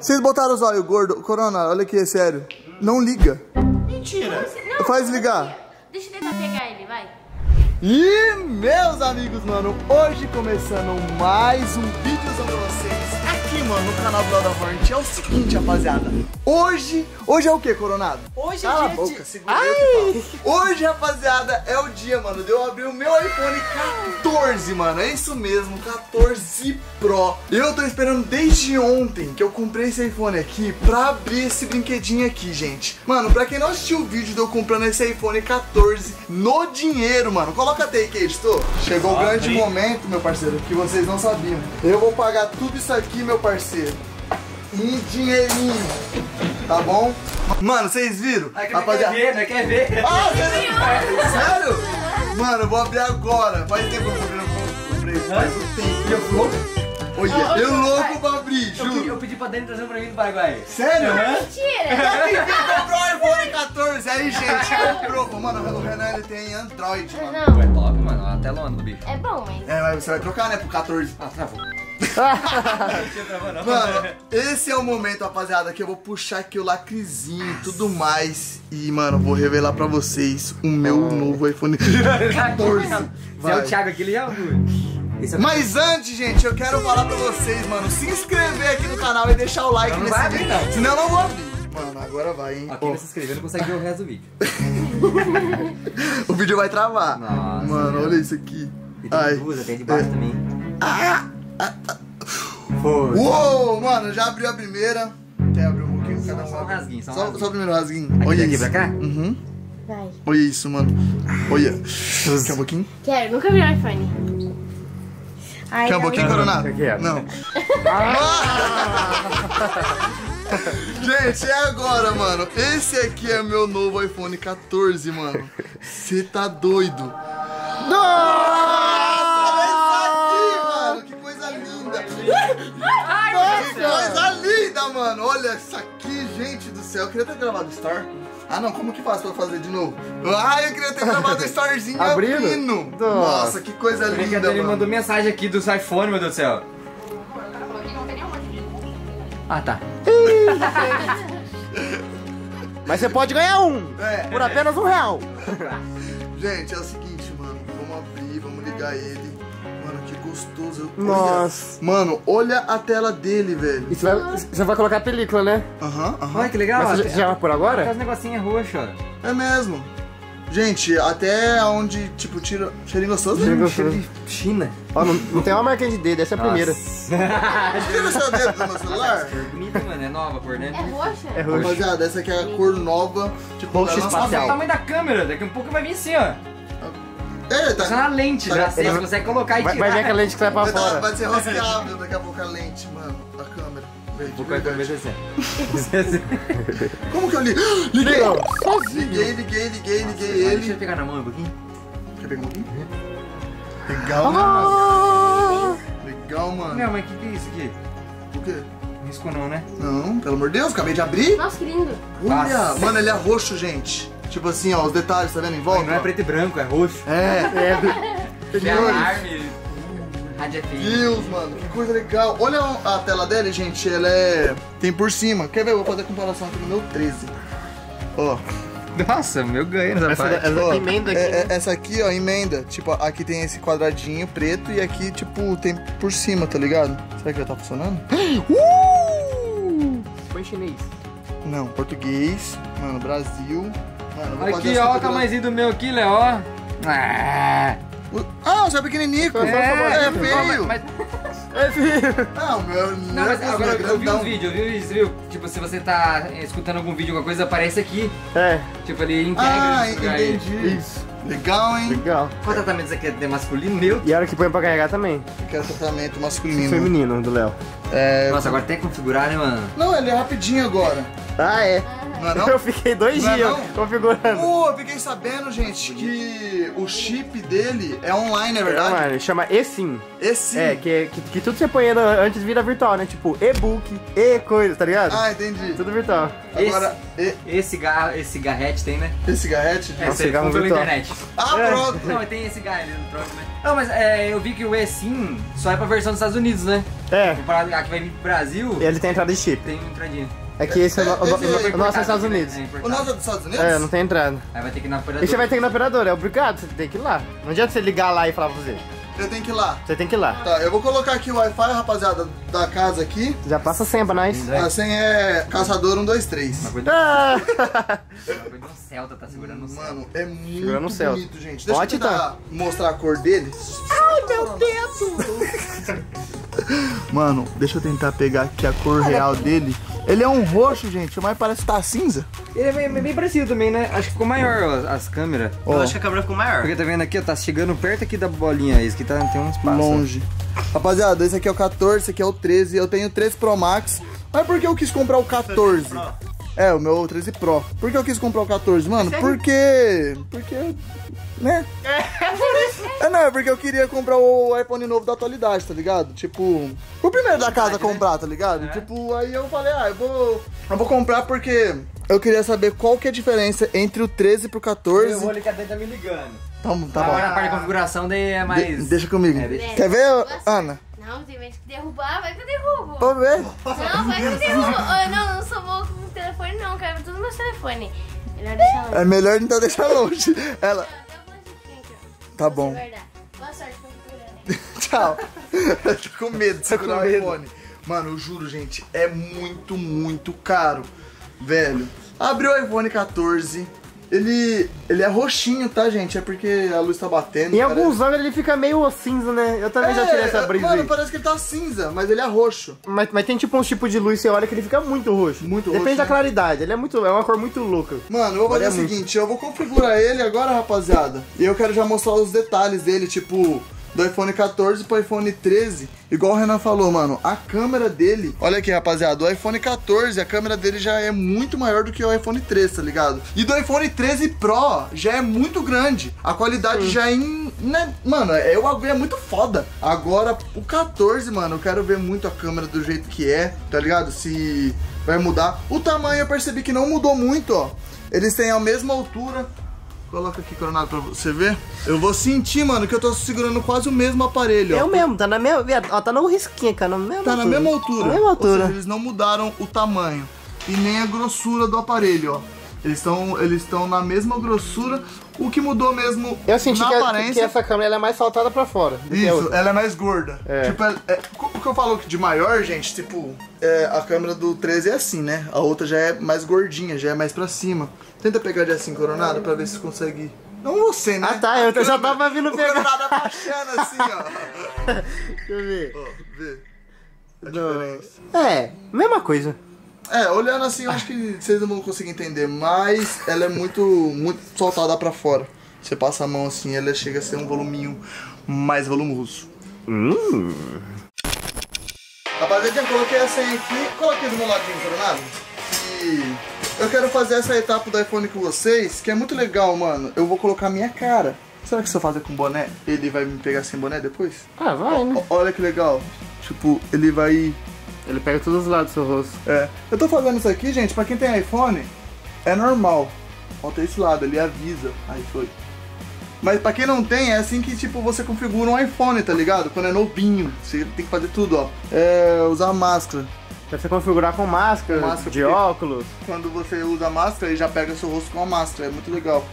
Vocês botaram os olhos gordo. Corona, olha aqui, é sério. Não liga. Mentira. Não, Faz ligar. Deixa eu tentar pegar ele, vai. E meus amigos, mano, hoje começando mais um vocês aqui, mano, no canal do Léo da Hornet. É o seguinte, rapaziada. Hoje, hoje é o que, Coronado? Hoje é Cala a dia boca, de- segura. Hoje, rapaziada, é o dia, mano, de eu abrir o meu iPhone 14, mano. É isso mesmo, 14 Pro. Eu tô esperando desde ontem que eu comprei esse iPhone aqui pra abrir esse brinquedinho aqui, gente. Mano, pra quem não assistiu o vídeo de eu comprando esse iPhone 14 no dinheiro, mano, coloca a take aí, estou. Chegou o grande momento, meu parceiro, que vocês não sabiam. Eu vou pagar tudo isso aqui, meu parceiro. Em dinheirinho, tá bom? Mano, vocês viram? É que quer ver, não quer ver. Ah, você- Sério? Mano, eu vou abrir agora. Faz tempo que eu comprei, faz um tempo. E eu louco? Olha, eu louco pra abrir, Eu pedi, eu juro. pedi pra Dani trazer um pra mim do Paraguai. Sério? Mentira! Quem comprou o iPhone 14 aí, gente? Comprou. Mano, o Renan ele tem Android, mano. Não, É top, mano. A telona do bicho. é bom, mas... É, mas você vai trocar, né, pro 14. Ah, não. Mano, esse é o momento, rapaziada, que eu vou puxar aqui o lacrezinho e tudo mais. E, mano, vou revelar pra vocês o meu novo iPhone 14. Se é o Thiago aqui, ele já viu. É Mas antes, gente, eu quero falar pra vocês, mano, se inscrever aqui no canal e deixar o like Não nesse vai abrir, vídeo. não. Senão eu não vou abrir. Mano, agora vai, hein? Quem não se inscrever não consegue ver o resto do vídeo. O vídeo vai travar. Nossa, mano, meu. olha isso aqui. E tem Ai. duas, tem de baixo É. também. Foi. Uou, mano, já abriu a primeira. Quer abrir um pouquinho? Cada Só um rasguinho, só um Só, rasguinho. só o primeiro rasguinho. Aqui, Olha daqui isso. pra cá? Uhum. Vai. Olha isso, mano. Olha. Quer um pouquinho? Quero, nunca vi um iPhone. Ai, Quer um pouquinho, Coronado? Quero. Não. Gente, é agora, mano. Esse aqui é meu novo iPhone 14, mano. Você tá doido? Nossa! Mano. Olha isso aqui, gente do céu. Eu queria ter gravado Store. Ah, não. Como que faz pra fazer de novo? Ah, eu queria ter gravado Storezinho Abrindo? abrindo. Nossa. Que coisa a linda, mano. mandou mensagem aqui do iPhone, meu Deus do céu? Ah, tá. Mas você pode ganhar um. É. Por apenas um real. Gente, é o seguinte, mano. Vamos abrir, vamos ligar ele. Gostoso. Olha. Nossa. Mano, olha a tela dele, velho. E você vai, você vai colocar a película, né? Aham, aham. Olha que legal. Mas você já vai por agora? Os negocinhos roxos, ó. É mesmo. Gente, até onde, tipo, tira. Cheirinho gostoso, né? Cheirinho Cheiro de China. Ó, não, não tem uma marquinha de dedo, essa é a primeira. Tira o seu dedo do meu celular. Cor bonita, mano. É nova a cor, né? É roxa? É roxo. Rapaziada, essa aqui é a cor nova. Tipo, Roxo da nossa Olha o espacial. tamanho da câmera. Daqui a um pouco vai vir assim, ó. É, Tá tá. na lente Tá- já. Você ele- consegue colocar e Vai, tirar. vai ver que a lente que vai pra Vai, tá- fora. vai ser rosqueável daqui a pouco a lente, mano, da câmera. Velho, de Vou colocar verdade. assim. Como que eu li? Liguei! Ligou. Liguei, liguei, liguei, liguei Deixa ele. eu pegar na mão um pouquinho. Quer pegar um pouquinho? Legal, né, Ah. mano? Legal, mano. Não, mas o que, que é isso aqui? O quê? Não riscou não, né? Não, pelo amor de Deus, acabei de abrir. Nossa, que lindo. Olha, Nossa. mano, ele é roxo, gente. Tipo assim, ó, os detalhes, tá vendo em volta? Não é preto e branco, é roxo. É, É, Tem alarme. Rádio FM. Deus, mano, que coisa legal. Olha a tela dele, gente, ela é... Tem por cima. Quer ver? Eu vou fazer a comparação aqui no meu 13. Ó, Nossa, meu ganho nessa essa, parte. essa ó, emenda aqui. é- é- né? essa aqui, ó, emenda. Tipo, aqui tem esse quadradinho preto e aqui, tipo, tem por cima, tá ligado? Será que já tá funcionando? Uh! Foi em chinês. Não, português. Mano, Brasil. Mano, Aqui, ó, o configuração. tamanhozinho do meu aqui, Léo, ó. Ah, Ah, você é pequenininho. É, é feio. mas, É, filho. Ah, o meu não, mas nervoso, agora eu vi uns vídeos, eu vi viu? Tipo, se você tá eh, escutando algum vídeo, alguma coisa, aparece aqui. É, Tipo, ele integra Ah, esse lugar aí. entendi. isso. Legal, hein? Legal. Qual tratamento você quer ter masculino? Meu? E a hora que põe pra carregar também. Quero tratamento masculino. Feminino, do Léo. É... Nossa, agora até configurar, né, mano? Não, ele é rapidinho agora. Ah, é. Não é não? Eu fiquei dois Não é dias não? configurando. Pô, eu fiquei sabendo, gente, que o chip dele é online, é É, verdade? mano, chama eSIM. Esse. É, que, que, que tudo você põe antes vira virtual, né? Tipo, e-book, e-coisa, tá ligado? Ah, entendi. Tudo virtual. Agora, e- Esse, gar, esse garrete tem, né? esse garrete? É, você cigarro comprou pela internet. Ah, É. pronto. Não, tem esse garrete no troco, né? Não, mas é, eu vi que o eSIM só é pra versão dos Estados Unidos, né? É, Comparado a que vai vir pro Brasil, ele tem entrada de chip. tem entradinha. É que esse é, o, o, Esse o, é o nosso é Estados? Unidos. É, O nosso é dos Estados Unidos? É, não tem entrada. Aí vai ter que ir na operadora. E você vai ter que ir na operadora, é obrigado, você tem que ir lá. Não adianta você ligar lá e falar pra você. Eu tenho que ir lá. Você tem que ir lá. Tá, eu vou colocar aqui o Wi-Fi, rapaziada, da casa aqui. Já passa a senha pra nós. É. A senha é caçador 123. Uma coisa Ah! do Celta, tá segurando no Celta. Mano, é muito Segurando o bonito, gente. Deixa Pode eu tentar mostrar a cor dele. Ai, meu Deus! Mano, deixa eu tentar pegar aqui a cor real dele. Ele é um roxo, gente, mas parece que tá cinza. Ele é bem, bem parecido também, né? Acho que ficou maior ó, as câmeras. Ó, Eu acho que a câmera ficou maior. Porque tá vendo aqui, ó, tá chegando perto aqui da bolinha. Esse aqui tá, tem um espaço. longe. Rapaziada, esse aqui é o 14, esse aqui é o 13. Eu tenho o 13 Pro Max. Mas por que eu quis comprar o 14? É, o meu 13 Pro. Por que eu quis comprar o 14? Mano, porque. Porque. Né? É, não, é porque eu queria comprar o iPhone novo da atualidade, tá ligado? Tipo, o primeiro da casa a comprar, tá ligado? Tipo, aí eu falei, ah, eu vou. Eu vou comprar porque eu queria saber qual que é a diferença entre o 13 pro 14. O olho que tá me ligando. Tá, bom, tá Agora bom. na parte de configuração daí é De- mais. deixa comigo. É, deixa- Quer ver, Ana? Não, tem medo que derrubar, vai que eu derrubo. Vamos ver? Não, vai que eu derrubo. Ô, não, não sou boa com o telefone, não. Quero ver tudo no meu telefone. Melhor deixar longe. É melhor então deixar longe. Ela. Tá bom. Boa sorte. Tchau. Eu tô com medo de segurar o iPhone. Mano, eu juro, gente, é muito, muito caro. Velho, abri o iPhone 14. Ele, ele é roxinho, tá, gente? É porque a luz tá batendo. Em parece- alguns anos ele fica meio cinza, né? Eu também já tirei essa brisa Mano, aí. parece que ele tá cinza, mas ele é roxo. Mas, mas tem tipo uns tipos de luz, você olha que ele fica muito roxo. Muito Depende roxo, da né? claridade, ele é muito. É uma cor muito louca. Mano, eu vou fazer Varia o muito. seguinte, eu vou configurar ele agora, rapaziada. E eu quero já mostrar os detalhes dele, tipo, do iPhone 14 pro iPhone 13. Igual o Renan falou, mano, a câmera dele... Olha aqui, rapaziada, o iPhone 14, a câmera dele já é muito maior do que o iPhone 13, tá ligado? E do iPhone 13 Pro já é muito grande. A qualidade já é... Em, né? Mano, é, o bagulho é muito foda. Agora, o 14, mano, eu quero ver muito a câmera do jeito que é, tá ligado? Se vai mudar. O tamanho eu percebi que não mudou muito, ó. Eles têm a mesma altura. Coloca aqui, Coronado, pra você ver. Eu vou sentir, mano, que eu tô segurando quase o mesmo aparelho, ó. Eu mesmo, tá na mesma. Ó, tá no risquinho, cara. Na mesma Tá na altura. mesma altura. Na mesma Ou altura. seja, eles não mudaram o tamanho e nem a grossura do aparelho, ó. Eles estão eles estão na mesma grossura. O que mudou mesmo Eu senti na que, aparência. que essa câmera ela é mais saltada pra fora. Isso, ela é mais gorda. É. Tipo, é, é, o que eu falo de maior, gente, tipo, é, a câmera do 13 é assim, né? A outra já é mais gordinha, já é mais pra cima. Tenta pegar de assim, coronado, pra ver se consegue. Não você, né? Ah, tá, eu já tava vindo O pegar. coronado abaixando assim, ó. Deixa eu ver. Ó, vê. A Não. É, mesma coisa. É, olhando assim, eu acho que vocês não vão conseguir entender, mas ela é muito, muito soltada pra fora. Você passa a mão assim, ela chega a ser um voluminho mais volumoso. Hum. Rapaziada, eu coloquei a senha aqui, coloquei do meu ladinho, coronado. E eu quero fazer essa etapa do iPhone com vocês, que é muito legal, mano. Eu vou colocar a minha cara. Será que se eu fazer com boné, ele vai me pegar sem boné depois? Ah, vai, né? O- olha que legal. Tipo, ele vai Ele pega todos os lados do seu rosto. É, eu tô fazendo isso aqui, gente, pra quem tem iPhone, é normal. Falta esse lado, ele avisa. Aí foi. Mas pra quem não tem, é assim que, tipo, você configura um iPhone, tá ligado? Quando é novinho, você tem que fazer tudo, ó. É, usar máscara. Pra você configurar com máscara, Com máscara, de óculos. Quando você usa a máscara, ele já pega seu rosto com a máscara, é muito legal.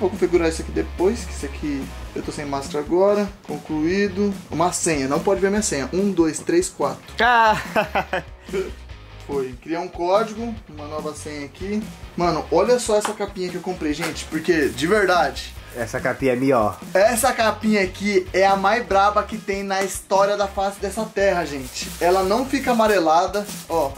Vou configurar isso aqui depois, que isso aqui eu tô sem máscara agora. Concluído. Uma senha, não pode ver minha senha. Um, dois, três, quatro. Ah, Foi. Criar um código, uma nova senha aqui. Mano, olha só essa capinha que eu comprei, gente. Porque, de verdade, Essa capinha é melhor. essa capinha aqui é a mais braba que tem na história da face dessa terra, gente. Ela não fica amarelada. Ó,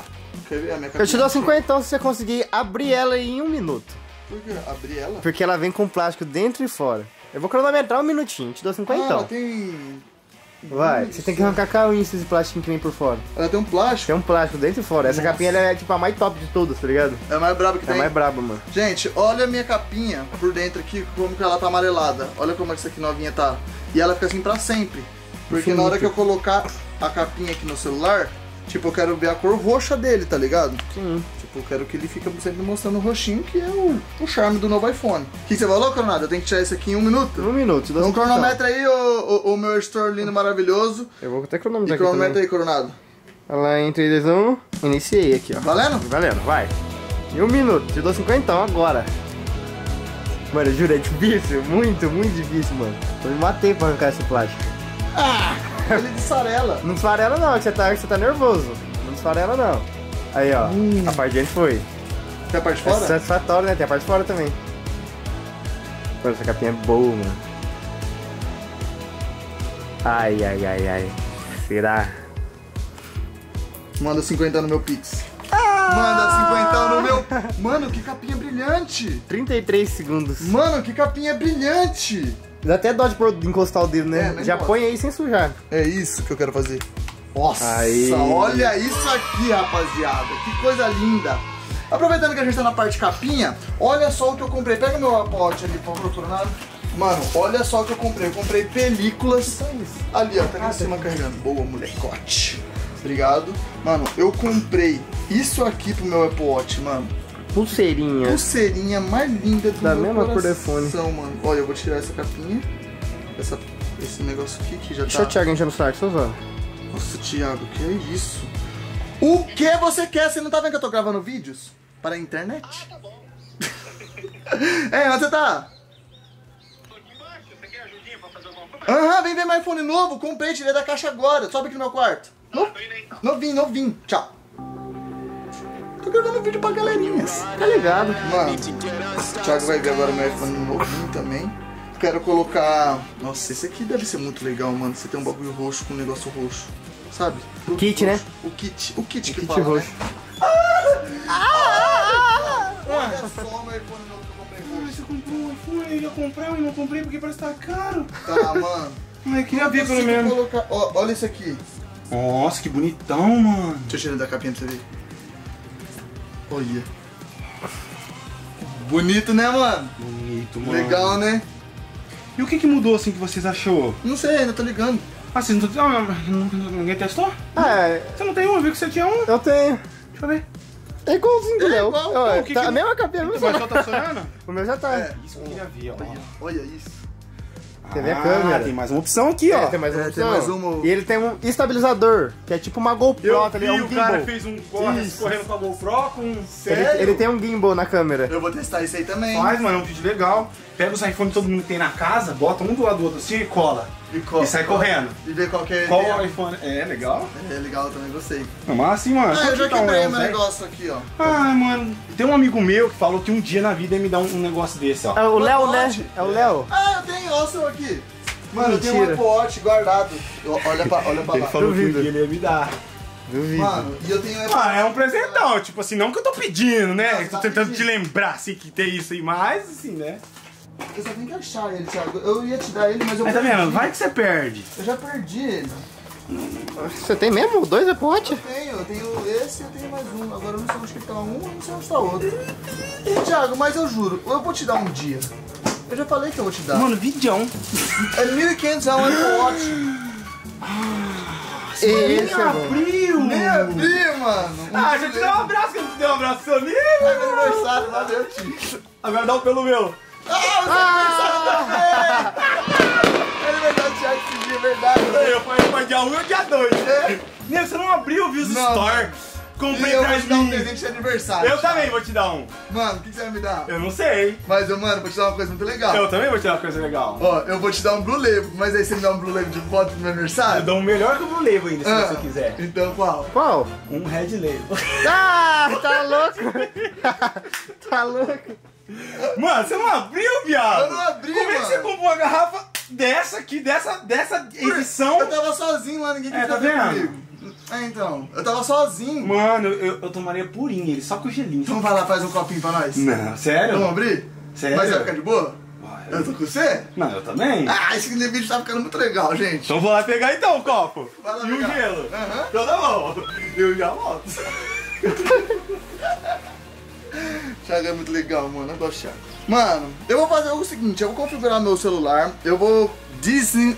quer ver a minha capinha? Eu te dou 50 então se você conseguir abrir ela em um minuto. Por que? Abri ela? Porque ela vem com plástico dentro e fora. Eu vou cronometrar um minutinho, te dou 50 Ah, ela então. tem... Vai, você tem que arrancar carinho esses plásticos que vem por fora. Ela tem um plástico. Tem um plástico dentro e fora. Essa capinha ela é tipo a mais top de todas, tá ligado? É a mais braba que É a tem. mais braba, mano. Gente, olha a minha capinha por dentro aqui, como que ela tá amarelada. Olha como essa aqui novinha tá. E ela fica assim pra sempre. Porque na hora que eu colocar a capinha aqui no celular, tipo, eu quero ver a cor roxa dele, tá ligado? Sim. Tipo, eu quero que ele fique sempre mostrando o roxinho, que é o, o charme do novo iPhone. O que você falou, Coronado? Eu tenho que tirar isso aqui em um minuto? Um minuto. Então cinco cronometra aí, o, o, o meu store lindo maravilhoso. Eu vou até cronometrar aqui cronometra aí, Coronado. Olha lá, em 3, 2, 1. Iniciei aqui, ó. Valendo? Valendo, vai. Em um minuto. Te dou 50 agora. Mano, eu juro, é difícil. Muito, muito difícil, mano. Eu me matei pra arrancar esse plástico. Ah! Ele de sarela. Não esfarela não, que você tá, você tá nervoso. Não esfarela não. Aí, ó. A parte de dentro foi. Tem a parte de É fora? satisfatório, né? Tem a parte de fora também. Mano, essa capinha é boa, mano. Ai, ai, ai, ai. Será? Manda 50 no meu Pix. Manda 50 no meu. Mano, que capinha brilhante! 33 segundos. Mano, que capinha brilhante! Dá até dó de encostar o dedo, É, né? nem Já gosto. põe aí sem sujar. É isso que eu quero fazer. Nossa, Aí. olha isso aqui, rapaziada. Que coisa linda. Aproveitando que a gente tá na parte capinha, olha só o que eu comprei. Pega meu pote ali, por favor, Coronado. Mano, olha só o que eu comprei. Eu comprei películas. Ali, ó, tá ali em cima carregando. Boa, molecote. Obrigado. Mano, eu comprei isso aqui pro meu Apple Watch, mano. Pulseirinha. Pulseirinha mais linda do Da meu mesma cor do coração, iPhone. mano. Olha, eu vou tirar essa capinha. Essa, esse negócio aqui que já Deixa tá... o Thiago enchendo o saco, só usando. Nossa, Thiago, que é isso? O que você quer? Você não tá vendo que eu tô gravando vídeos? Para a internet? Ah, tá bom. é, onde você tá? Aham, vem ver meu iPhone novo. Comprei, tirei da caixa agora. Sobe aqui no meu quarto. No... Novinho, novinho. Tchau. Tô gravando vídeo pra galerinhas. Tá ligado. Mano, o Thiago vai ver agora meu iPhone novinho também. Quero colocar. Nossa, esse aqui deve ser muito legal, mano. Você tem um bagulho roxo com um negócio roxo. Sabe? Tudo Kit, né? roxo. O kit. O kit que Kit fala, roxo. Né? Olha só meu iPhone novo que eu comprei roxo. Você comprou um iPhone, eu ia comprar, eu não comprei porque parece que tá caro. Tá, mano. Mas eu queria ver pelo menos. colocar... Ó, olha isso aqui. Nossa, que bonitão, mano. Deixa eu tirar da capinha pra você ver. Olha. Bonito, né, mano? Bonito, mano. Legal, né? E o que que mudou assim que vocês achou? Não sei, ainda tô ligando. Ah, vocês não, ah, ninguém testou? Ah, Você não tem um, eu vi que você tinha um. eu tenho. Deixa eu ver. É igualzinho do É Léo. igual, Ó, então, o que tá que- a mesma capinha, Mas só tá funcionando? O meu já tá. É. Isso que eu queria ver, ó. Olha isso. A Ah, câmera? tem mais uma opção aqui, ó. É, tem mais uma É, tem opção. mais uma. E ele tem um estabilizador, que é tipo uma GoPro, Eu tá vi, ligado? É um o cara gimbal. fez um corre Isso. correndo com a GoPro com... Ele, Sério? ele tem um gimbal na câmera. Eu vou testar isso aí também. Faz, mano, é um vídeo legal. Pega os iPhones que todo mundo tem na casa, bota um do lado do outro assim e cola. E, co- E sai correndo. E ver qual que é. Qual o iPhone? É, legal. É legal também, gostei. Não, mas assim, mano. Ah, eu já que tá quebrei meu né? negócio aqui, ó. Ai, mano, tem um amigo meu que falou que um dia na vida ia me dar um, um negócio desse, ó. É o Léo, né? É o Léo. Ah, eu tenho, ó o seu aqui. Mano, eu tenho um Mentira. Apple Watch guardado. Eu- Olha pra, olha pra Ele lá. falou que um Duvido. dia ele ia me dar. Duvido. Mano, e eu tenho Apple Ah, é um presentão, tipo assim, não que eu tô pedindo, né? Não, Eu tô tá tentando te pedindo. lembrar, assim, que tem isso aí, mas assim, né? Eu só tenho que achar ele, Thiago. Eu ia te dar ele, mas eu Mas tá perdi. vendo? Vai que você perde. Eu já perdi ele. Você tem mesmo dois Apple Watch? Eu tenho, eu tenho esse e eu tenho mais um. Agora eu não sei onde que tá um, eu não sei onde tá outro. Thiago, mas eu juro, eu vou te dar um dia. Eu já falei que eu vou te dar. Mano, vidão. É 1.500 reais um Apple Watch. Esse é bom. abriu! Nem abri, mano. Ah, deixa eu te dar um abraço, que eu não te dei um abraço seu amigo. É meu aniversário, valeu, tio. Agora dá um pelo meu. É aniversário do Thiago esse dia, é verdade. né? Eu falei pra dia 1 e o dia 2. É. Nego, você não abriu, eu vi os Não, store. Comprei eu pra vou te dar um presente de aniversário. Eu Thiago. também vou te dar um. Mano, o que que você vai me dar? Eu não sei. Mas, eu, mano, vou te dar uma coisa muito legal. Eu também vou te dar uma coisa legal. Ó, eu vou te dar um Blue Label, mas aí você me dá um Blue Label de foto do meu Eu aniversário? dou um melhor que o Blue Label ainda, se Ah, você quiser. Então qual? Qual? Um Red Label. Ah, tá louco? tá louco? Mano, você não abriu, viado? Eu não abri, Como é que mano. você comprou uma garrafa dessa aqui, dessa, dessa edição? Eu tava sozinho lá, ninguém É, quis tá saber vendo? comigo. É, então. Eu tava sozinho. Mano, eu, eu tomaria purinho ele, só com gelinho. Vamos vai lá, faz um copinho pra nós? Não, sério? Vamos abrir? Sério? Mas vai ficar de boa? Ah, Eu tô com você? Não, eu também. Ah, esse vídeo tá ficando muito legal, gente. Então vou lá pegar então o copo. Vai lá e o pegar. gelo. Aham. Então tá bom. Eu já volto. Thiago é muito legal, mano. Eu gosto de Thiago. Mano, eu vou fazer o seguinte, eu vou configurar meu celular, eu vou desen...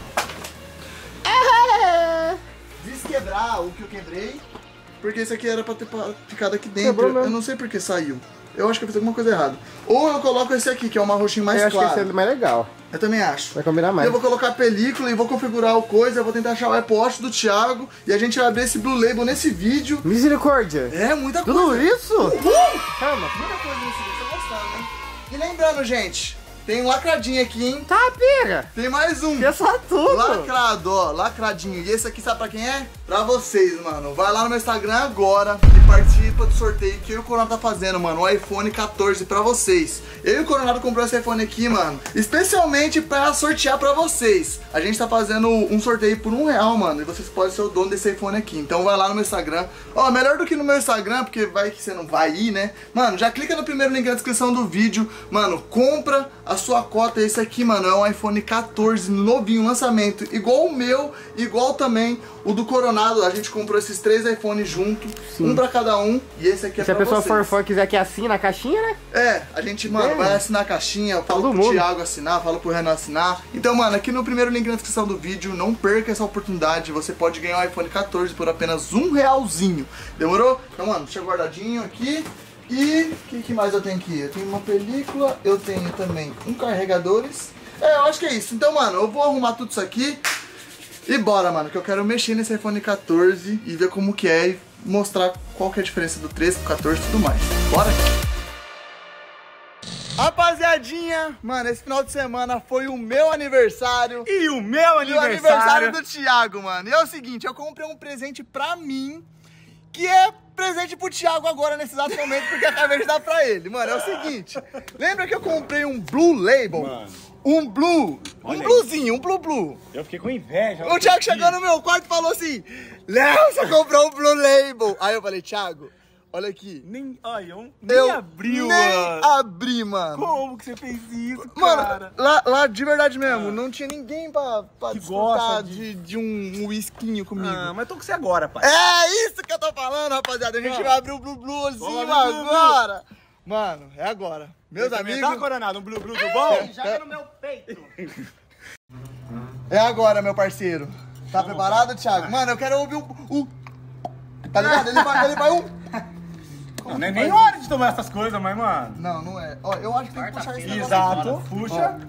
desquebrar o que eu quebrei, porque esse aqui era pra ter ficado aqui dentro. Eu não sei porque saiu. Eu acho que eu fiz alguma coisa errada. Ou eu coloco esse aqui, que é uma roxinho mais eu acho que claro. esse é mais legal. Eu também acho. Vai combinar mais. Eu vou colocar a película e vou configurar o coisa, eu vou tentar achar o Apple Watch do Thiago e a gente vai abrir esse Blue Label nesse vídeo. Misericórdia. É muita Tudo coisa. isso? Uhul! Calma. Muita coisa nesse vídeo, tô gostando, hein? E lembrando, gente, tem um lacradinho aqui, hein? Tá, pega. Tem mais um. Que só tudo. Lacrado, ó, lacradinho. E esse aqui sabe pra quem é? Pra vocês, mano. Vai lá no meu Instagram agora e participa do sorteio que eu e o Coronado tá fazendo, mano. O iPhone 14 pra vocês. Eu e o Coronado comprou esse iPhone aqui, mano, especialmente pra sortear pra vocês. A gente tá fazendo um sorteio por um real, mano. E vocês podem ser o dono desse iPhone aqui. Então vai lá no meu Instagram. Ó, melhor do que no meu Instagram, porque vai que você não vai ir, né? Mano, já clica no primeiro link na descrição do vídeo. Mano, compra a sua cota. Esse aqui, mano, é um iPhone 14 novinho, lançamento. Igual o meu, igual também o do Coronado. A gente comprou esses três iPhones junto. Um pra cada um. E esse aqui é Se a pessoa vocês. for fã e quiser que assine na caixinha, né? É, a gente, mano, É. vai assinar a caixinha, eu falo Todo pro mundo. Thiago assinar, falo pro Renan assinar. Então, mano, aqui no primeiro link na descrição do vídeo, não perca essa oportunidade. Você pode ganhar o iPhone 14 por apenas um realzinho. Demorou? Então, mano, deixa guardadinho aqui. E o que, que mais eu tenho aqui? Eu tenho uma película, eu tenho também um carregadores. É, eu acho que é isso. Então, mano, eu vou arrumar tudo isso aqui. E bora, mano, que eu quero mexer nesse iPhone 14 e ver como que é e mostrar qual que é a diferença do 13 pro 14 e tudo mais. Bora? Rapaziadinha, mano, esse final de semana foi o meu aniversário. E o meu E o aniversário. aniversário do Thiago, mano. E é o seguinte, eu comprei um presente pra mim, que é presente pro Thiago agora, nesse exato momento, porque acabei de dar pra ele. Mano, é o seguinte, lembra que eu comprei um Blue Label? Mano. Um Blue, um Olha aí. Bluezinho, um Blue Blue. Eu fiquei com inveja. O Thiago chegou no meu quarto e falou assim: Léo, você comprou um Blue Label. Aí eu falei, Thiago, olha aqui. Nem, ai, eu nem eu abriu, nem mano. abri, mano. Como que você fez isso, Mano, cara? lá, lá de verdade mesmo, não tinha ninguém pra, pra desfrutar gosta de, de um, um whiskinho comigo. Ah, mas tô com você agora, pai. É isso que eu tô falando, rapaziada. A gente vai abrir o Blue Bluezinho Vamos abrir o Blue agora. Mano, é agora. Meus amigos, Tá, Coronado, um Blue Blue do bom? Joga no meu peito. é agora, meu parceiro. Tá preparado, Thiago? Mano, eu quero ouvir o... o... Tá ligado? Ele vai, ele vai um... Não, é nem hora de tomar essas coisas, mas, mano. Não, não é. Ó, eu acho que tem que puxar esse negócio Exato. Puxa.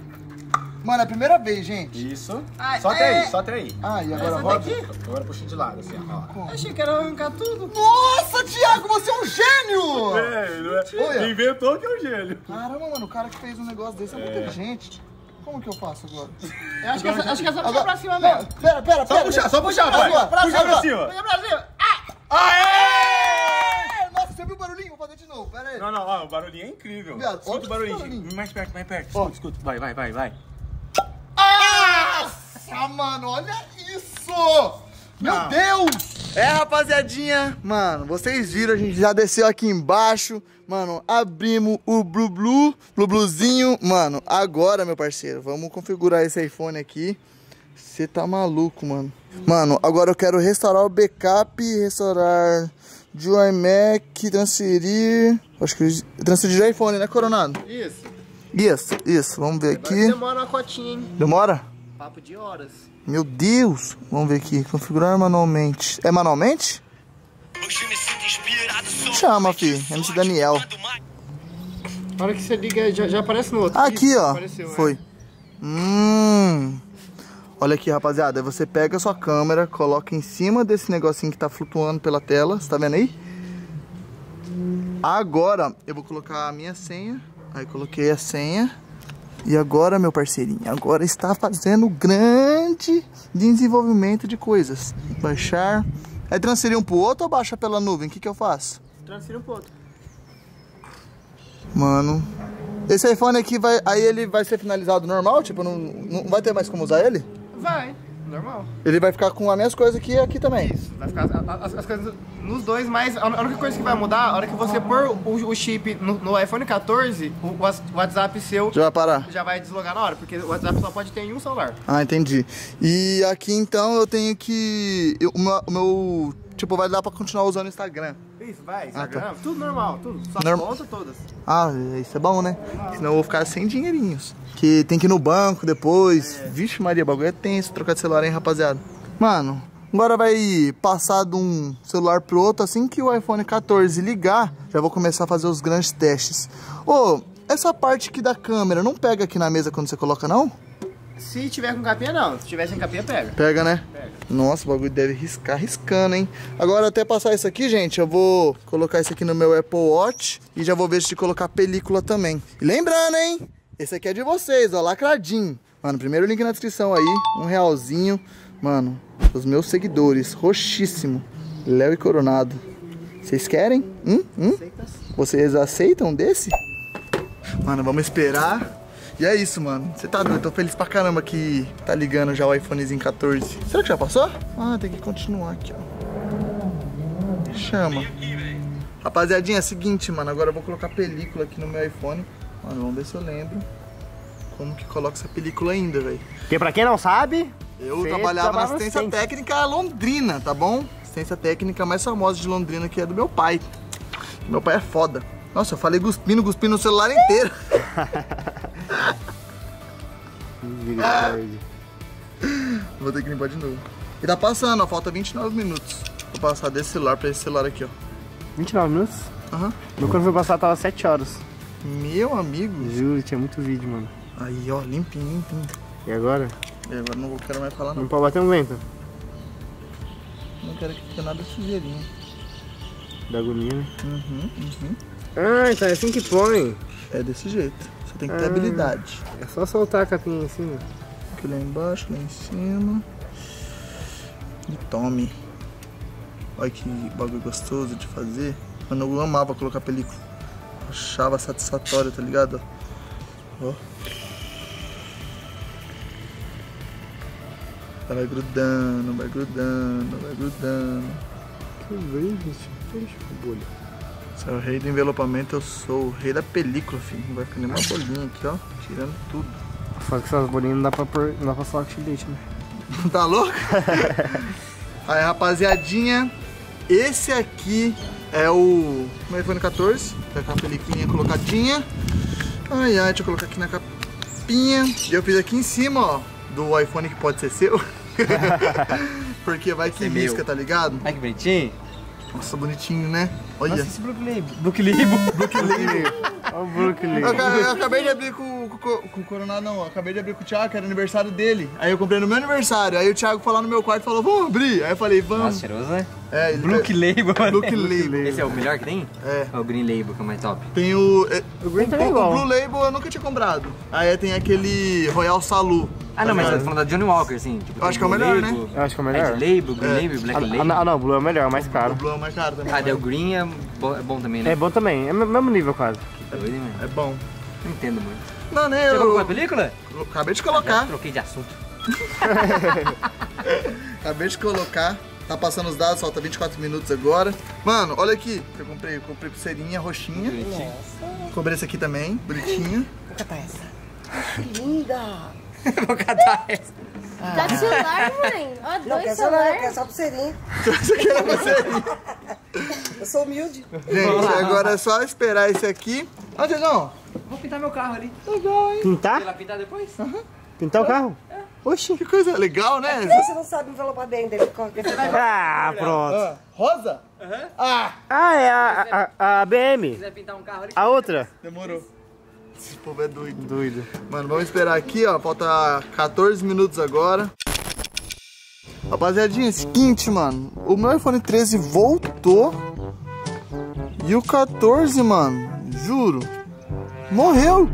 Mano, é a primeira vez, gente. Isso. Ai, Só até é. aí, só até aí. Ah, e agora Essa roda? Agora puxa de lado, assim, ó. Achei que era arrancar tudo. Nossa, Thiago, você é um gênio! É, é? Inventou que é o gênio. Caramba, mano, o cara que fez um negócio desse é muito inteligente. Como que eu faço agora? Eu acho que, essa, acho que é só puxar Agora- pra cima mesmo. Pera, pera, Só pera. puxar, só puxar. Agora, Puxa pra cima. Puxa pra cima. Aê! Nossa, você viu o barulhinho? Vou fazer de novo, pera aí. Não, não, ó, o barulhinho é incrível. Viado, escuta o barulhinho. Mais perto, mais perto. Escuta, escuta. Vai, vai, vai, vai. Mano, olha isso! Meu Não. Deus! É, rapaziadinha, mano, vocês viram, a gente já desceu aqui embaixo. Mano, abrimos o Blue Blue, Blue Bluezinho. Mano, agora, meu parceiro, vamos configurar esse iPhone aqui. Você tá maluco, mano. Mano, agora eu quero restaurar o backup, restaurar de iMac, transferir... Acho que transferir de iPhone, né, Coronado? Isso. Isso, isso, vamos ver Agora aqui. demora uma cotinha, hein? Demora? Papo de horas. Meu Deus! Vamos ver aqui. Configurar manualmente. É manualmente? Chama, fi. MC Daniel. Na hora que você liga, já, já aparece no outro. Aqui, Isso, ó. Apareceu, é. Foi. Hum. Olha aqui, rapaziada. Você pega a sua câmera, coloca em cima desse negocinho que tá flutuando pela tela. Você tá vendo aí? Agora, eu vou colocar a minha senha. Aí coloquei a senha. E agora, meu parceirinho, agora está fazendo grande desenvolvimento de coisas. Baixar. É transferir um pro outro ou baixa pela nuvem? O que que eu faço? Transfira um pouco. Mano. Esse iPhone aqui vai. Aí ele vai ser finalizado normal? Tipo, não, não vai ter mais como usar ele? Vai. Normal. Ele vai ficar com as minhas coisas aqui e aqui também. Isso, vai ficar as, as- as coisas nos dois, mas a única coisa que vai mudar, a hora que você pôr o, o chip no, no iPhone 14, o, o Whats- WhatsApp seu Já vai parar. já vai deslogar na hora, porque o WhatsApp só pode ter em um celular. Ah, entendi. E aqui então eu tenho que. eu- o, meu, o meu- Tipo, vai dar pra continuar usando o Instagram. Isso, vai, Ah, Instagram, tá. tudo normal, tudo. Só Norm- conta todas. Ah, isso é bom, né? Senão eu vou ficar sem dinheirinhos. Que tem que ir no banco depois. Vixe, Maria, bagulho é tenso trocar de celular, hein, rapaziada? Mano, agora vai passar de um celular pro outro. Assim que o iPhone 14 ligar, já vou começar a fazer os grandes testes. Ô, essa parte aqui da câmera não pega aqui na mesa quando você coloca, não? Se tiver com capinha, não. Se tiver sem capinha, pega. Pega, né? Pega. Nossa, o bagulho deve riscar riscando, hein? Agora, até passar isso aqui, gente, eu vou colocar isso aqui no meu Apple Watch e já vou ver se colocar película também. E lembrando, hein? Esse aqui é de vocês, ó, lacradinho. Mano, primeiro link na descrição aí, um realzinho. Mano, os meus seguidores, roxíssimo, Léo e Coronado. Vocês querem? Hum? Hum? Vocês aceitam desse? Mano, vamos esperar. E é isso, mano. Você tá doido? Tô feliz pra caramba que tá ligando já o iPhonezinho 14. Será que já passou? Ah, tem que continuar aqui, ó. Chama. Rapaziadinha, é o seguinte, mano. Agora eu vou colocar película aqui no meu iPhone. Mano, vamos ver se eu lembro como que coloca essa película ainda, velho. Porque pra quem não sabe, Eu trabalhava na assistência centro. técnica Londrina, tá bom? Assistência técnica mais famosa de Londrina que é do meu pai. Meu pai é foda. Nossa, eu falei cuspindo, cuspindo no celular inteiro. Vou ter que limpar de novo. E tá passando, ó, falta 29 minutos. Vou passar desse celular pra esse celular aqui, ó. 29 minutos. Aham. Meu quando foi passar tava 7 horas. Meu amigo. Juro, tinha muito vídeo, mano. Aí, ó, limpinho, limpinho. E agora? E agora não quero mais falar, Não não. pode bater um vento. Não quero que fique nada sujeirinho. Da agonia, né? Uhum, uhum. Ah, então é assim que põe. É desse jeito. Você tem que ter Ah. habilidade. É só soltar a capinha em cima. Aqui lá embaixo, lá em cima. E tome. Olha que bagulho gostoso de fazer. Mano, eu amava colocar película. Achava satisfatório, tá ligado? Ó. Vai grudando, vai grudando, vai grudando. Que verde, Deixa o bolha. Você é o rei do envelopamento, eu sou o rei da película, filho. Não vai ficar nem uma bolinha aqui, ó. Tirando tudo. Só que essas bolinhas não dá pra pôr, não dá pra falar com chilete, né? Tá louco? Aí, rapaziadinha, esse aqui é o meu iPhone 14. Tá com a película colocadinha. Ai, ai, deixa eu colocar aqui na capinha. E eu fiz aqui em cima, ó, do iPhone que pode ser seu. Porque vai que Esse meu. risca, tá ligado? Ai, que bonitinho. Nossa, bonitinho, né? Olha. Nossa, esse Brook Label. Brook Label. Olha o Brooklyn. Eu, eu acabei de abrir com, com, com, com o Coronado, não. Eu acabei de abrir com o Thiago, que era aniversário dele. Aí eu comprei no meu aniversário. Aí o Thiago foi lá no meu quarto e falou, vamos abrir. Aí eu falei, vamos. Nossa, cheiroso, né? É, ele- Brook Label, mano. Brook Label. Esse é o melhor que tem? É. É o Green Label, que é o mais top. Tem o. é, O Green é o, igual. Blue Label eu nunca tinha comprado. Aí tem aquele Royal Salu. Ah, não, mas Tá eu tô falando da Johnny Walker, assim. Tipo, Eu acho que é o Blue melhor, Label, Eu acho que é o Red melhor. Label, Green É. Label, Black Ah, Label. ah, não, o Blue é o melhor, é o mais O caro. Blue é o mais caro também. Ah, daí o Green é bo- é bom também, né? É bom também, é o mesmo nível quase. Que doido, hein, mano? É bom. Não entendo muito. Não, né? Você colocou a película? eu acabei de colocar. troquei de assunto. Acabei de colocar. Tá passando os dados, falta 24 minutos agora. Mano, olha aqui. que Eu comprei, eu comprei pulseirinha roxinha. Bonitinho. Comprei esse aqui também, bonitinha. Vou catar essa. Tá com celular, mãe? Ó, Não, dois quer celular, celulares. quer só pulseirinha. Aqui era pulseirinha. Eu sou humilde. Gente, agora é só esperar esse aqui. Ó, Tejão. Vou pintar meu carro ali. Pintar? Vai lá pintar depois? Pintar o carro? Oxi. Que coisa legal, né? Você não sabe envelopar bem dele. Ah, pronto. Ah, rosa? Ah, Ah, é a, a, a BM. Se quiser pintar um carro ali. A outra. demorou. Esse povo é doido. Doido. Mano, vamos esperar aqui, ó. Falta 14 minutos agora. Rapaziadinha, é o seguinte, mano. O meu iPhone 13 voltou. E o 14, mano, juro, morreu.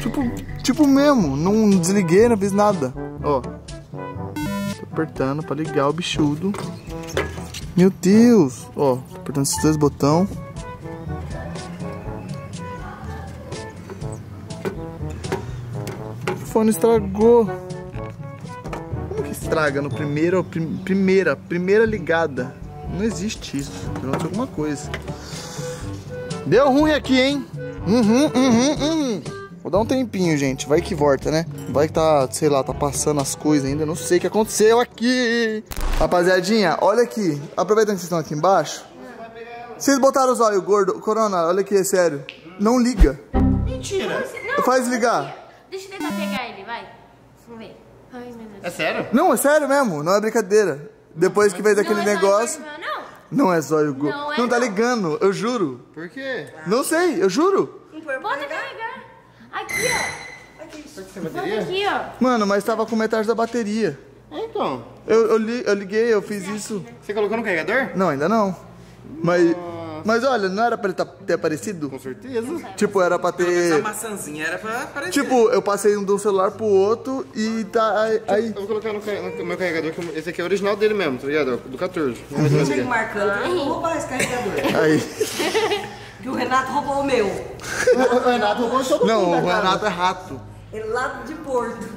Tipo, tipo mesmo. Não desliguei, não fiz nada. Ó. Tô apertando pra ligar o bichudo. Meu Deus. Ó, tô apertando esses dois botões. O fone estragou. Como que, estraga no primeiro, prim- primeira, primeira ligada. Não existe isso. Aconteceu alguma coisa. Deu ruim aqui, hein? Uhum, uhum, uhum. Vou dar um tempinho, gente. Vai que volta, né? Vai que tá, sei lá, tá passando as coisas ainda. Não sei o que aconteceu aqui. Rapaziadinha, olha aqui. Aproveitando que vocês estão aqui embaixo. Vocês botaram os olhos gordo. Corona, olha aqui, é sério. Não liga. Mentira. Não, Faz ligar. Deixa eu tentar pegar ele, vai. Vamos ver. Ai, meu Deus. É sério? Não, é sério mesmo. Não é brincadeira. Depois que fez aquele Não é negócio. Não, Não é zóio gordo. Não é, Não tá ligando, eu juro. Por quê? Não sei, eu juro. Bota carregar. Aqui, ó. Sem Bota bateria? aqui, ó. Mano, mas tava com metade da bateria. É, então. Eu, eu, li- eu liguei, eu fiz isso. Você colocou no carregador? Não, ainda não. Mas, mas olha, não era pra ele tá- ter aparecido? Com certeza. Tipo, era pra Essa ter. maçãzinha era pra aparecer. Tipo, eu passei um de um celular pro outro e tá. Aí. aí- Eu vou colocar no, no meu carregador, que esse aqui é o original dele mesmo, tá ligado? Do 14. Vamos ver se vai Chega ligar. marcando, eu vou roubar esse carregador. aí. Que o Renato roubou o meu. O Renato roubou todo Não, mundo o. Renato é rato. Ele lá de Porto.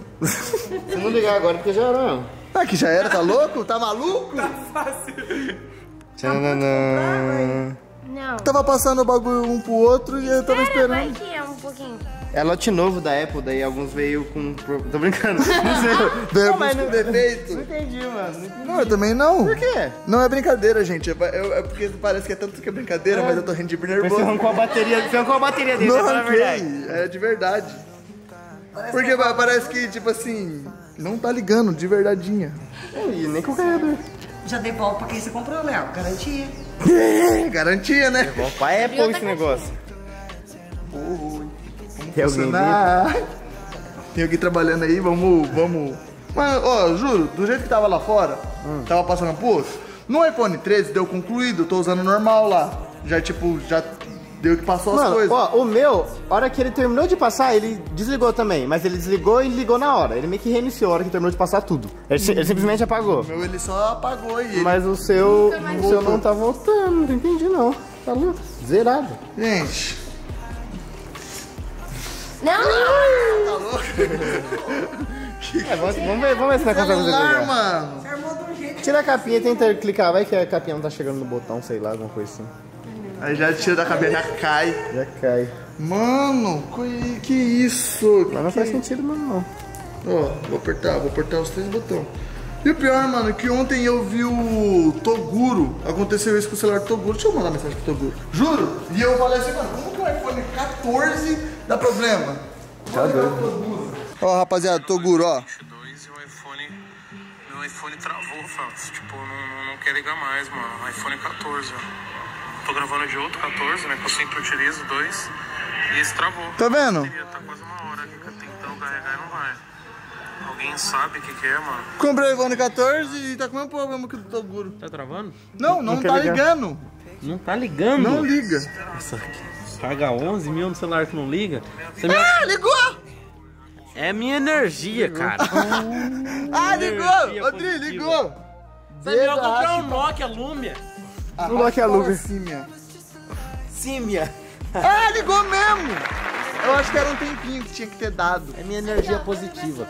Não ligar agora, porque já era. Ah, que já era, tá louco? Tá maluco? Tchananã. Não. Tava passando o bagulho um pro outro e eu tava Espera, vai esperando. que é um pouquinho. É lote novo da Apple, daí alguns veio com. Tô brincando. Não sei. Veio mas com não- defeito. Não entendi, mano. Não entendi. Não, eu também não. Por quê? Não é brincadeira, gente. É, é- é porque parece que é tanto que é brincadeira, mas eu tô rindo de Você nervoso. arrancou a bateria, você arrancou a bateria dele, Não a verdade. é de verdade. Porque pa- parece que, tipo assim, não tá ligando, de verdadeinha. E nem com o carregador. Já devolve pra quem você comprou, Léo. Garantia. É, garantia, né? Bom, pra Apple esse negócio. Tem alguém Tem alguém trabalhando aí, vamos, vamos. Mas, ó, juro, do jeito que tava lá fora, tava passando pro outro. No iPhone 13 deu concluído, tô usando normal lá. Já, tipo, já deu que passou as Mano, coisas. ó, o meu, a hora que ele terminou de passar, ele desligou também. Mas ele desligou e ligou na hora. Ele meio que reiniciou a hora que terminou de passar tudo. Ele, ele simplesmente apagou. O meu ele só apagou e ele. Mas o seu, o seu voltou. não tá voltando, não entendi não. Tá louco? Zerado. Gente, Não, não. É, vamos, vamos ver, vamos ver se fazer celular, legal. mano. Você armou de um jeito. Tira a capinha e tenta clicar. Vai que a capinha não tá chegando no botão, sei lá, alguma coisa assim. Aí já tira da cabeça, já cai. Já cai. Mano, que, que isso? Mas não que, faz sentido mesmo não. Ó, vou apertar, vou apertar os três botões. E o pior, mano, é que ontem eu vi o Toguro. Aconteceu isso com o celular do Toguro. Deixa eu mandar mensagem pro Toguro. Juro. E eu falei assim, mano, como que o iPhone 14 dá problema? Tá doido. Ó, rapaziada, Toguro, ó. 2 e o iPhone. Meu iPhone travou, Fatos. Tipo, não, não, quer ligar mais, mano. iPhone 14, ó. Tô gravando de outro 14, né? Que eu sempre utilizo, dois. E esse travou. Tá vendo? Tá quase uma hora aqui tentando carregar e não vai. Alguém sabe o que, que é, mano? Comprei o iPhone 14 e tá com o mesmo problema que o do Toguro. Tá travando? Não, não, quer tá ligar. ligando. Não tá ligando? Não liga. Nossa, paga 11 mil no celular que não liga. Você me- Ah, ligou! É minha energia, cara. Ah, ligou! Rodrigo, ligou! Você é melhor comprar um Nokia Lumia. Um Nokia Lumia. Simia. Simia. Ah, ligou mesmo! Eu acho que era um tempinho que tinha que ter dado. É minha energia positiva.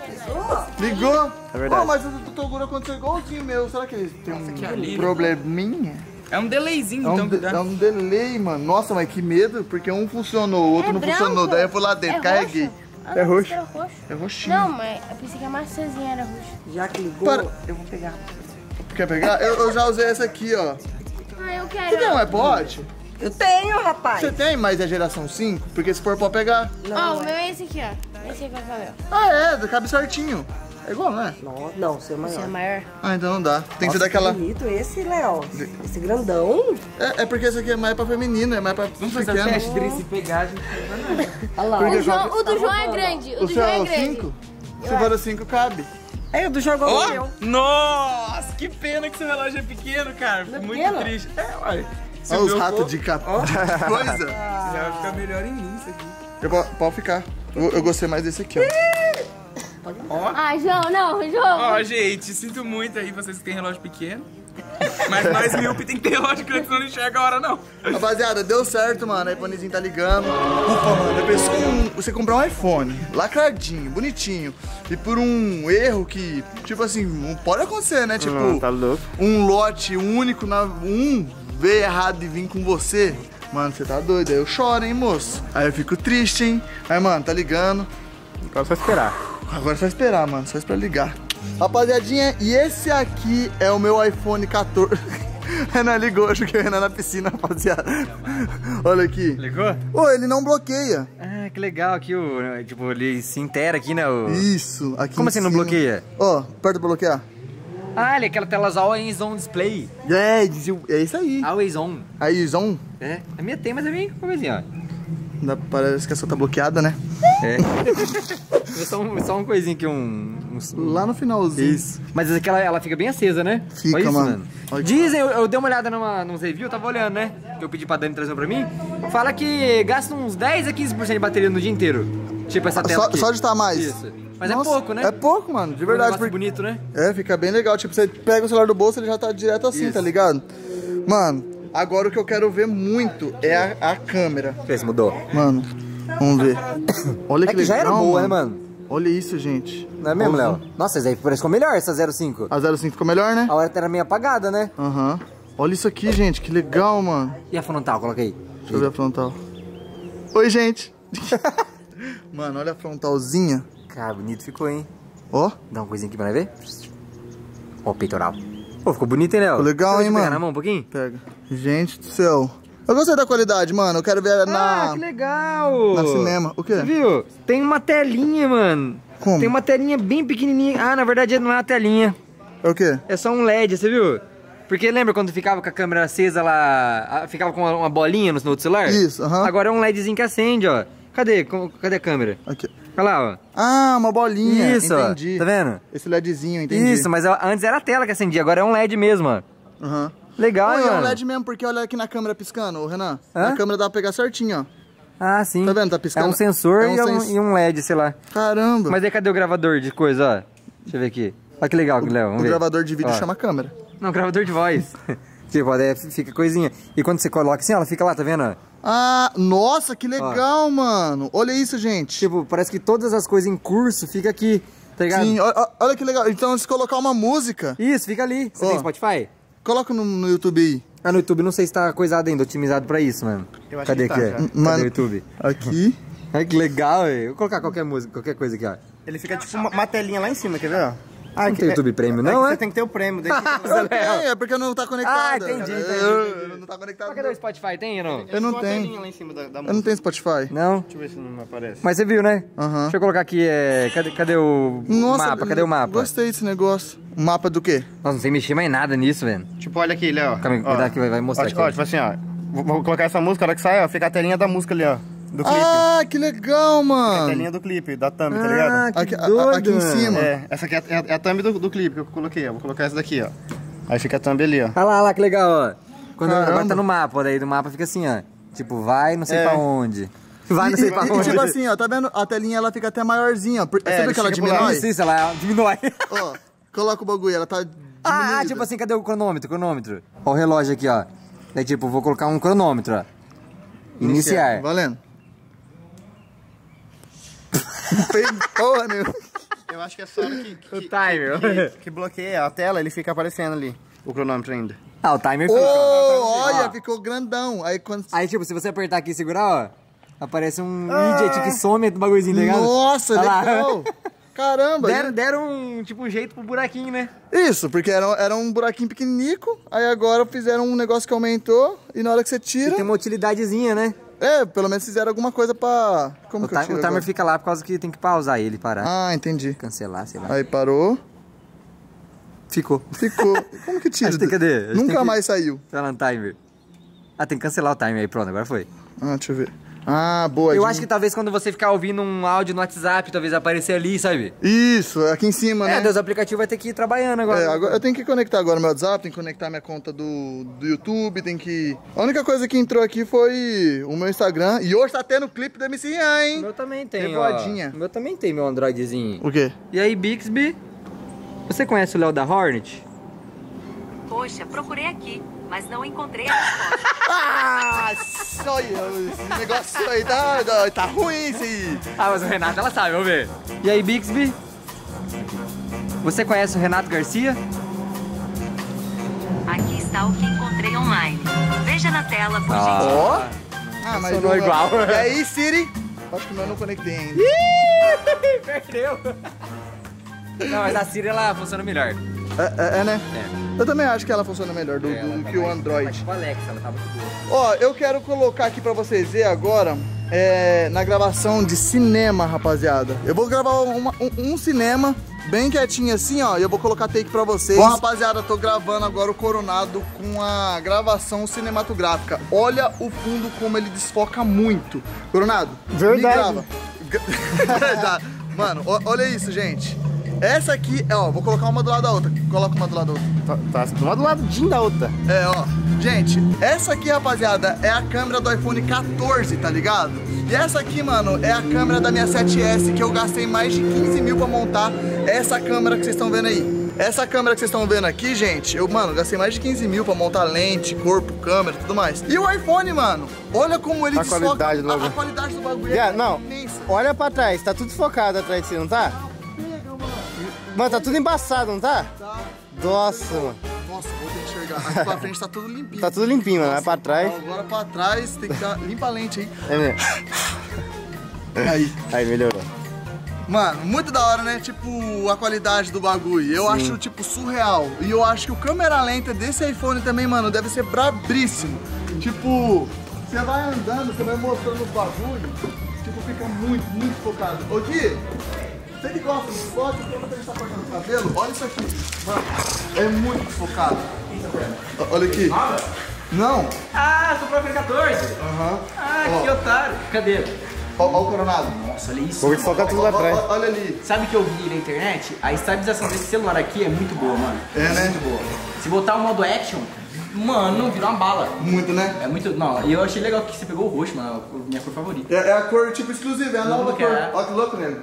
Ligou? É verdade. Pô, mas o do Toguro aconteceu igualzinho meu. Será que ele tem um é alívio. probleminha? É um delayzinho, É um, então. de- é um delay, mano. Nossa, mas que medo, porque um funcionou, o outro É não branco? funcionou. Daí eu fui lá dentro, É carreguei. roxo? Ah, É roxo. Roxo. É roxinho. Não, mas eu pensei que a maçãzinha era roxa. Já que ligou, Para. eu vou pegar. Quer pegar? Eu, eu já usei essa aqui, ó. Ah, eu quero. Você tem um iPod? Eu tenho, rapaz. Você tem, mas é geração 5? Porque se for pode pegar. Ó, o meu é esse aqui, ó. Esse aqui é o meu. Ah, é, cabe certinho. É igual, não é? Não, não, seu Esse é maior. maior. Ah, então não dá. Tem que ser Nossa, daquela. bonito esse, Léo. Esse grandão. É, é porque esse aqui é mais pra feminino, é mais pra Vamos fazer o pequeno. teste dele se pegar, a gente Olha lá. O, João, qual- o do João é grande. O O do seu João é é o grande. 5? Se for o 5, cabe. É, o do jogou o meu. Nossa, que pena que seu relógio é pequeno, cara. Fico muito pequeno? triste. É, uai. Olha o os ratos de, cap... de coisa. Já vai ficar melhor em mim isso aqui. Eu, po- pode ficar. Eu, eu gostei mais desse aqui, ó. Ah, João, não, João. Ó, gente, sinto muito aí vocês que têm relógio pequeno. Mas mais míope tem que ter ódio, que senão não enxerga a hora, não. Rapaziada, deu certo, mano. O iPhonezinho tá ligando. Ufa, mano, eu pensou você comprar um iPhone, lacradinho, bonitinho, e por um erro que, tipo assim, não pode acontecer, né? Tipo, Não, tá louco. um lote único, na, um veio errado e vir com você. Mano, você tá doido. Aí eu choro, hein, moço. Aí eu fico triste, hein. Aí, mano, tá ligando. Agora é só esperar. Agora é só esperar, mano. Só esperar ligar. Rapaziadinha, e esse aqui é o meu iPhone 14. Renan ligou, acho que o Renan na piscina, rapaziada. Olha aqui. Ligou? Ô, ele não bloqueia. Ah, que legal aqui o. Tipo, ele se intera aqui, né? O... Isso, aqui Como assim não cima. bloqueia? Ó, perto pra bloquear. Ah, ele é aquela tela always on display. É, é isso aí. Always on. Aí, Zon. É, a minha tem, mas é bem coisinha, ó. Parece que a sua tá bloqueada, né? É. É só, um, só uma coisinha aqui, um. um- Lá no finalzinho. Isso. Mas essa aqui ela, ela fica bem acesa, né? Fica, isso, mano. Que- Dizem, eu, eu dei uma olhada numa, nos reviews, eu tava olhando, né? Que eu pedi pra Dani trazer pra mim. Fala que gasta uns 10 a 15% de bateria no dia inteiro. Tipo essa tela Só, aqui. só de estar mais. Isso. Mas Nossa, é pouco, né? É pouco, mano, de Um verdade. negócio Porque... bonito, né? É, fica bem legal. Tipo, você pega o celular do bolso, ele já tá direto assim, Isso. tá ligado? Mano, agora o que eu quero ver muito é a, a câmera. Ver se mudou. Mano, vamos ver. Olha que, É que já era boa, né, mano? Olha isso, gente. Não é mesmo. Léo? Nossa, essa aí parece que ficou melhor, essa 05. A 05 ficou melhor, né? A hora era meio apagada, né? Aham. Olha isso aqui, gente, que legal, mano. E a frontal, coloca aí. Deixa eu ver a frontal. Oi, gente. mano, olha a frontalzinha. Cara, bonito ficou, hein? Ó, Dá uma coisinha aqui pra ver. Ó, o peitoral. Pô, ficou bonito, hein, Léo? Legal, hein, pegar mano? na mão um pouquinho? pega. Gente do céu. Eu gostei da qualidade, mano. Eu quero ver na. Ah, que legal! na cinema. O quê? Você viu? Tem uma telinha, mano. Como? Tem uma telinha bem pequenininha. Ah, na verdade não é uma telinha. É o quê? É só um LED, você viu? Porque lembra quando ficava com a câmera acesa lá, ah, ficava com uma, bolinha no, celular? Isso, aham. Agora é um LEDzinho que acende, ó. Cadê? Cadê a câmera? Aqui. Olha lá, ó. Ah, uma bolinha. Isso, entendi. Tá vendo? Esse LEDzinho, entendi. Isso, mas antes era a tela que acendia, agora é um LED mesmo, ó. Aham. Legal, Oi, hein, é um mano? LED mesmo, porque olha aqui na câmera piscando, ô Renan. Hã? Na câmera dá pra pegar certinho, ó. Ah, sim. Tá vendo? Tá piscando. É um sensor É um e, é um, sens- e um LED, sei lá. Caramba. Mas aí cadê o gravador de coisa, ó? Deixa eu ver aqui. Olha que legal, Léo. o ver. gravador de vídeo Ó. chama câmera. Não, gravador de voz. tipo, daí fica coisinha. E quando você coloca assim, ela fica lá, tá vendo? Ó? Ah, nossa, que legal, mano. Olha isso, gente. Tipo, parece que todas as coisas em curso fica aqui, tá ligado? Sim, ó- ó- olha que legal. Então, se colocar uma música, Isso, fica ali. Você Ó. tem Spotify? coloca no, no YouTube aí. Ah, no YouTube não sei se tá coisado ainda, otimizado pra isso, mano. Eu acho Cadê que que, tá, é? Cadê Mano. o YouTube? Aqui. Ai, que legal, velho. Vou colocar qualquer música, qualquer coisa aqui, ó. Ele fica tipo uma, uma telinha lá em cima, quer ver, ó? Ah, não tem YouTube Premium, é não, que é? Você tem que ter o prêmio. Daí tenho, é porque não tá conectado. Ah, entendi, entendi, Eu- Não tá conectado. Mas cadê o Spotify? Tem não? Eu não uma tenho. telinha lá em cima da, da Eu não tenho Spotify. Não? Deixa eu ver se não aparece. Mas você viu, né? Aham. Deixa eu colocar aqui, é... Cadê, cadê o Nossa, mapa? Cadê o mapa? Gostei desse negócio. O mapa do quê? Nossa, não sei mexer mais nada nisso, velho. Tipo, olha aqui, Léo. Calma aí, cuidado que vai- vai mostrar ó, aqui. Ó, tipo assim, ó. Vou, vou colocar essa música, a hora que sai, ó, fica a telinha da música ali, ó. Do clipe. Ah, que legal, a mano. telinha do clipe, da thumb, tá Ah, ligado? que Aqui, a- doido, aqui em cima. É, essa aqui é, é a- é a thumb do, do clipe que eu coloquei, ó. Vou colocar essa daqui, ó. Aí fica a thumb ali, ó. Olha lá, olha lá, que legal, ó. Quando Caramba. agora tá no mapa, daí no mapa fica assim, ó. Tipo, vai não sei É. pra onde. Vai não sei e, pra e, onde. tipo assim, ó, tá vendo? A telinha ela fica até maiorzinha. Por, É, sabe que ela diminui? Isso, isso, ela diminui. Ó, coloca o bagulho, ela tá diminuída. Ah, ah, tipo assim, cadê o cronômetro? Cronômetro. Ó, o relógio aqui, ó. Daí, tipo, vou colocar um cronômetro, ó. Iniciar. Valendo. Não fez porra nenhuma. Eu acho que é só que, O que, timer. que, que bloqueia a tela, ele fica aparecendo ali. O cronômetro ainda. Ah, o timer Ô, fica. olha, Ó. ficou grandão. Aí quando... Aí, tipo, se você apertar aqui e segurar, ó, aparece um widget que some do bagulhozinho, tá ligado? Nossa, lá. legal. Caramba. Deram, deram um, tipo, um jeito pro buraquinho, né? Isso, porque era, era um buraquinho pequenininho, aí agora fizeram um negócio que aumentou, e na hora que você E tira... tem uma utilidadezinha, né? É, pelo menos fizeram alguma coisa pra... Como O, que eu tiro o timer agora? fica lá por causa que tem que pausar ele, parar. Ah, entendi. Cancelar, sei lá. Aí parou, Ficou. ficou. Como que tira? Tem- cadê? Nunca tem que- mais saiu. Tá lá no timer. Ah, tem que cancelar o timer aí, pronto, agora foi. Ah, deixa eu ver. Ah, boa. Eu de- acho que talvez quando você ficar ouvindo um áudio no WhatsApp, talvez aparecer ali, sabe? Isso, aqui em cima, É, né? Deus, o aplicativo vai ter que ir trabalhando agora. É, agora eu tenho que conectar agora meu WhatsApp, tenho que conectar minha conta do, do YouTube, tem que. A única coisa que entrou aqui foi o meu Instagram. E hoje tá tendo clipe do MC Ian, O hein? meu também tem, Revoadinha. ó. O meu também tem, meu Androidzinho. O quê? E aí, Bixby, você conhece o Léo da Hornet? Poxa, procurei aqui, mas não encontrei a resposta. Ah, só eu. Esse negócio aí tá, tá, tá ruim, isso aí. Ah, mas o Renato, ela sabe, vamos ver. E aí, Bixby? Você conhece o Renato Garcia? Aqui está o que encontrei online. Veja na tela, por Ah. gentileza. Ó. Ah, mas Sonou igual. E aí, Siri? Acho que o meu não conectei ainda. Perdeu. Não, mas a Siri, ela funciona melhor. É, é, é, né? É. Eu também acho que ela funciona melhor do, do que o Android. Tipo a Alexa, ela tá muito boa. Ó, eu quero colocar aqui pra vocês verem agora é, na gravação de cinema, rapaziada. Eu vou gravar uma- um, um cinema bem quietinho assim, ó, e eu vou colocar take pra vocês. Bom, rapaziada, tô gravando agora o Coronado com a gravação cinematográfica. Olha o fundo como ele desfoca muito. Coronado, Verdade. me grava. Verdade. Mano, olha isso, gente. Essa aqui, é, ó, vou colocar uma do lado da outra. Coloca uma do lado da outra. Tá, tá uma do ladinho da outra. É, ó. Gente, essa aqui, rapaziada, é a câmera do iPhone 14, tá ligado? E essa aqui, mano, é a câmera da minha 7S que eu gastei mais de 15 mil pra montar essa câmera que vocês estão vendo aí. Essa câmera que vocês estão vendo aqui, gente, eu, mano, gastei mais de 15 mil pra montar lente, corpo, câmera, tudo mais. E o iPhone, mano, olha como ele A desfoca- qualidade do a, a qualidade do bagulho é Viado, não, imensa. olha pra trás, tá tudo focado atrás de você, não tá? Mano, tá tudo embaçado, não tá? Tá? Nossa, mano. Nossa, vou ter que enxergar. Aqui pra frente tá tudo limpinho. Tá tudo limpinho, mano. Vai pra trás. Agora pra trás tem que dar limpa a lente aí. É mesmo. Aí. Aí, melhorou. Mano, muito da hora, né? Tipo, a qualidade do bagulho. Eu acho, tipo, surreal. E eu acho que o câmera lenta desse iPhone também, mano, deve ser brabríssimo. Tipo, você vai andando, você vai mostrando os bagulho, tipo, fica muito, muito focado. Ô, Gui, você que gosta de foto, quando você está cortando o cabelo, olha isso aqui. Mano, é muito focado. Olha aqui. Não. Ah, comprou o iPhone 14? Aham. Ah, Ó. que otário. Cadê? Ó, ó o coronado. Nossa, olha isso. Vou focar tudo lá atrás. olha ali. Sabe que eu vi na internet? A estabilização desse celular aqui é muito boa, mano. É, né? Muito boa. Se botar o modo action, mano, vira uma bala. Muito, né? É muito. Não, e eu achei legal que você pegou o roxo, mano. Minha cor favorita. É, é a cor tipo exclusiva, é a nova cor. Olha que louco nele.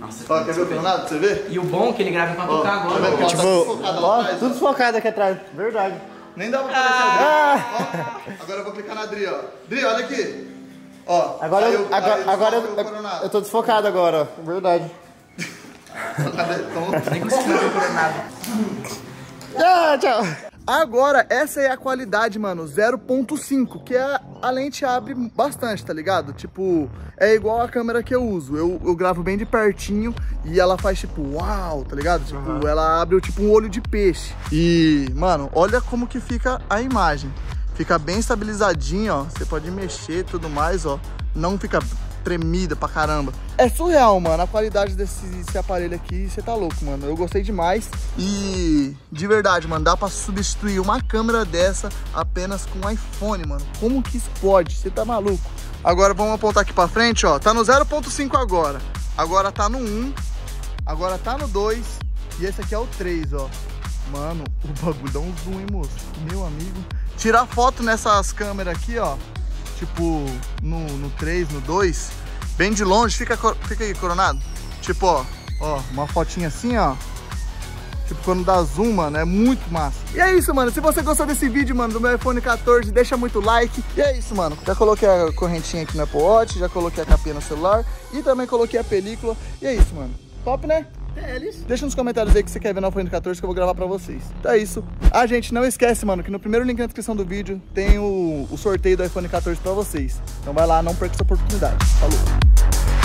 Nossa, Ó, quer ver o coronado pra você ver? E o bom é que ele grava enquanto Ó, tocar tá agora. ó. tá tudo Tipo, lá ó, atrás, tudo focado aqui atrás. Verdade. Nem dá pra aparecer Ah! Ó, agora eu vou clicar na Dri, ó. Dri, olha aqui. Ó, Agora, eu, eu- agora, eu agora eu, eu tô desfocado agora, ó. Verdade. Cadê? Nem consegui ver o coronado. Ah, tchau. Agora, essa é a qualidade, mano, 0.5, que é a lente abre bastante, tá ligado? Tipo, é igual a câmera que eu uso. Eu, eu gravo bem de pertinho e ela faz tipo, uau, tá ligado? Tipo, ela abre tipo um olho de peixe. E, mano, olha como que fica a imagem. Fica bem estabilizadinho, ó. Você pode mexer e tudo mais, ó. Não fica tremida pra caramba. É surreal, mano, a qualidade desse, desse aparelho aqui, você tá louco, mano. Eu gostei demais e de verdade, mano, dá pra substituir uma câmera dessa apenas com um iPhone, mano. Como que isso pode? Você tá maluco? Agora vamos apontar aqui pra frente, ó. Tá no 0.5 agora. Agora tá no 1. Agora tá no 2 e esse aqui é o 3, ó. Mano, o bagulho dá um zoom, hein, moço? Meu amigo. Tirar foto nessas câmeras aqui, ó. Tipo, no, no 3, no 2. Bem de longe. Fica, fica aí, coronado. Tipo, ó. Ó, uma fotinha assim, ó. Tipo, quando dá zoom, mano, é muito massa. E é isso, mano. Se você gostou desse vídeo, mano, do meu iPhone 14, deixa muito like. E é isso, mano. Já coloquei a correntinha aqui no Apple Watch, já coloquei a capinha no celular e também coloquei a película. E é isso, mano. Top, né? Deixa nos comentários aí que você quer ver no iPhone 14 que eu vou gravar pra vocês. Então é isso. Ah, gente, não esquece, mano, que no primeiro link na descrição do vídeo tem o, o sorteio do iPhone 14 pra vocês. Então vai lá, não perca essa oportunidade. Falou!